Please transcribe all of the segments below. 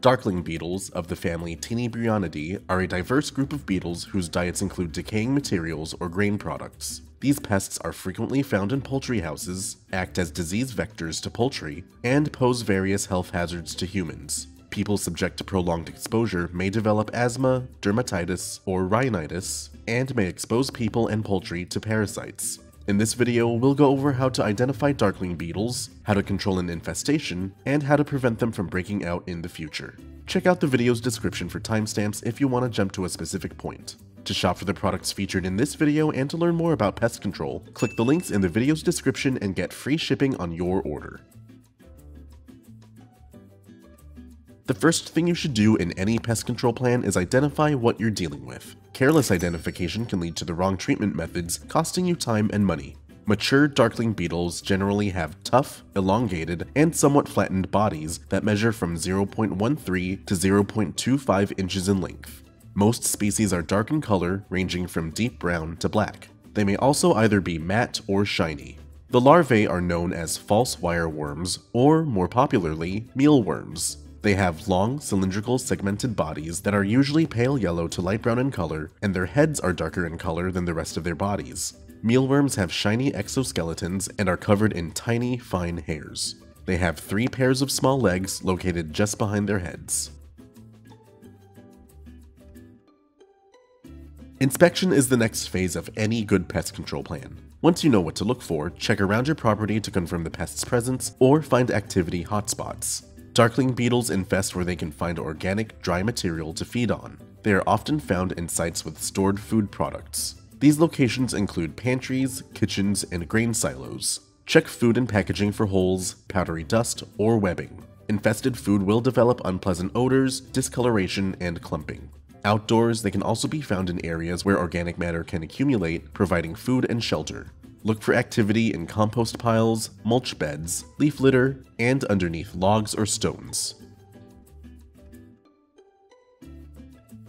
Darkling beetles of the family Tenebrionidae are a diverse group of beetles whose diets include decaying materials or grain products. These pests are frequently found in poultry houses, act as disease vectors to poultry, and pose various health hazards to humans. People subject to prolonged exposure may develop asthma, dermatitis, or rhinitis, and may expose people and poultry to parasites. In this video, we'll go over how to identify darkling beetles, how to control an infestation, and how to prevent them from breaking out in the future. Check out the video's description for timestamps if you want to jump to a specific point. To shop for the products featured in this video and to learn more about pest control, click the links in the video's description and get free shipping on your order. The first thing you should do in any pest control plan is identify what you're dealing with. Careless identification can lead to the wrong treatment methods, costing you time and money. Mature darkling beetles generally have tough, elongated, and somewhat flattened bodies that measure from 0.13 to 0.25 inches in length. Most species are dark in color, ranging from deep brown to black. They may also either be matte or shiny. The larvae are known as false wire worms, or more popularly, mealworms. They have long, cylindrical, segmented bodies that are usually pale yellow to light brown in color, and their heads are darker in color than the rest of their bodies. Mealworms have shiny exoskeletons and are covered in tiny, fine hairs. They have three pairs of small legs located just behind their heads. Inspection is the next phase of any good pest control plan. Once you know what to look for, check around your property to confirm the pest's presence or find activity hotspots. Darkling beetles infest where they can find organic, dry material to feed on. They are often found in sites with stored food products. These locations include pantries, kitchens, and grain silos. Check food and packaging for holes, powdery dust, or webbing. Infested food will develop unpleasant odors, discoloration, and clumping. Outdoors, they can also be found in areas where organic matter can accumulate, providing food and shelter. Look for activity in compost piles, mulch beds, leaf litter, and underneath logs or stones.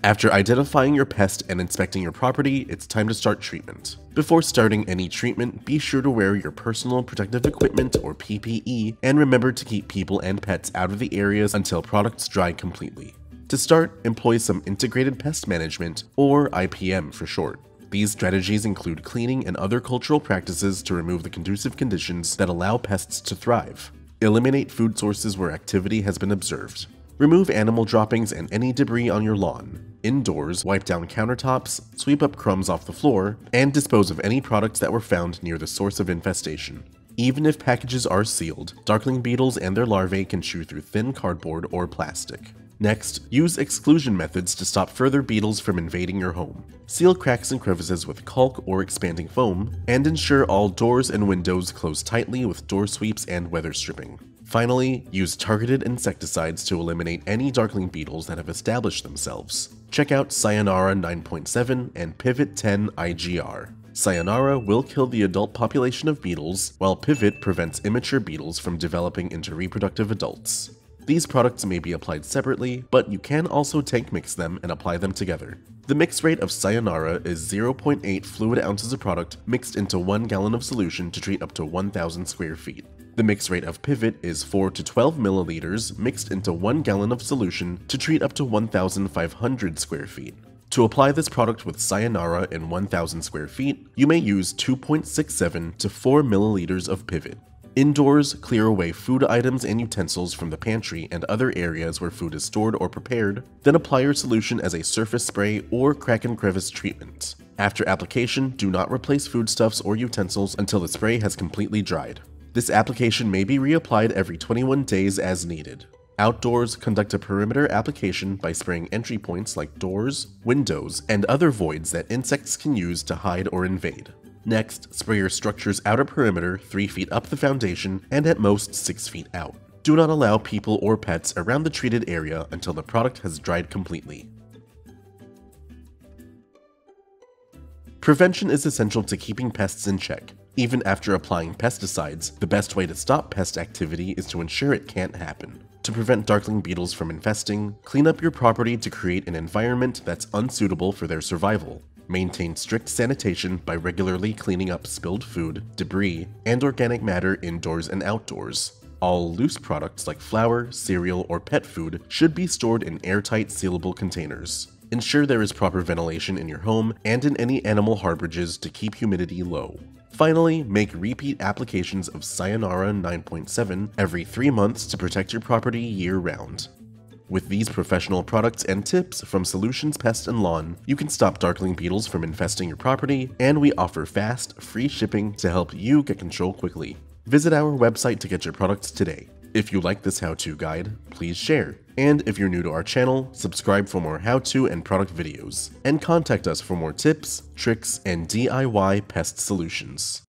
After identifying your pest and inspecting your property, it's time to start treatment. Before starting any treatment, be sure to wear your personal protective equipment or PPE and remember to keep people and pets out of the areas until products dry completely. To start, employ some Integrated Pest Management, or IPM for short. These strategies include cleaning and other cultural practices to remove the conducive conditions that allow pests to thrive. Eliminate food sources where activity has been observed. Remove animal droppings and any debris on your lawn. Indoors, wipe down countertops, sweep up crumbs off the floor, and dispose of any products that were found near the source of infestation. Even if packages are sealed, darkling beetles and their larvae can chew through thin cardboard or plastic. Next, use exclusion methods to stop further beetles from invading your home. Seal cracks and crevices with caulk or expanding foam, and ensure all doors and windows close tightly with door sweeps and weather stripping. Finally, use targeted insecticides to eliminate any darkling beetles that have established themselves. Check out Cyonara 9.7 and Pivot 10 IGR. Cyonara will kill the adult population of beetles, while Pivot prevents immature beetles from developing into reproductive adults. These products may be applied separately, but you can also tank mix them and apply them together. The mix rate of Cyonara is 0.8 fluid ounces of product mixed into 1 gallon of solution to treat up to 1000 square feet. The mix rate of Pivot is 4 to 12 milliliters mixed into 1 gallon of solution to treat up to 1500 square feet. To apply this product with Cyonara in 1000 square feet, you may use 2.67 to 4 milliliters of Pivot. Indoors, clear away food items and utensils from the pantry and other areas where food is stored or prepared, then apply your solution as a surface spray or crack and crevice treatment. After application, do not replace foodstuffs or utensils until the spray has completely dried. This application may be reapplied every 21 days as needed. Outdoors, conduct a perimeter application by spraying entry points like doors, windows, and other voids that insects can use to hide or invade. Next, spray your structure's outer perimeter 3 feet up the foundation and at most 6 feet out. Do not allow people or pets around the treated area until the product has dried completely. Prevention is essential to keeping pests in check. Even after applying pesticides, the best way to stop pest activity is to ensure it can't happen. To prevent darkling beetles from infesting, clean up your property to create an environment that's unsuitable for their survival. Maintain strict sanitation by regularly cleaning up spilled food, debris, and organic matter indoors and outdoors. All loose products like flour, cereal, or pet food should be stored in airtight sealable containers. Ensure there is proper ventilation in your home and in any animal harborages to keep humidity low. Finally, make repeat applications of Cyonara 9.7 every 3 months to protect your property year-round. With these professional products and tips from Solutions Pest and Lawn, you can stop darkling beetles from infesting your property, and we offer fast, free shipping to help you get control quickly. Visit our website to get your products today. If you like this how-to guide, please share. And if you're new to our channel, subscribe for more how-to and product videos. And contact us for more tips, tricks, and DIY pest solutions.